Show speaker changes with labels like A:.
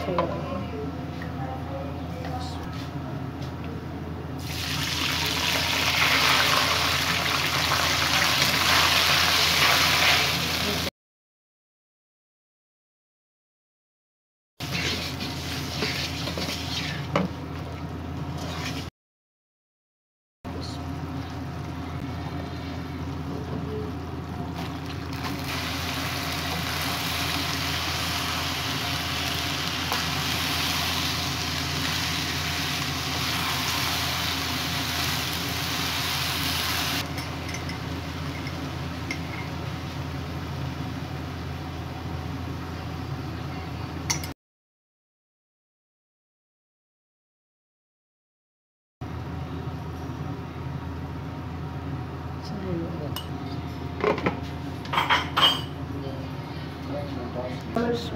A: Taylor. First,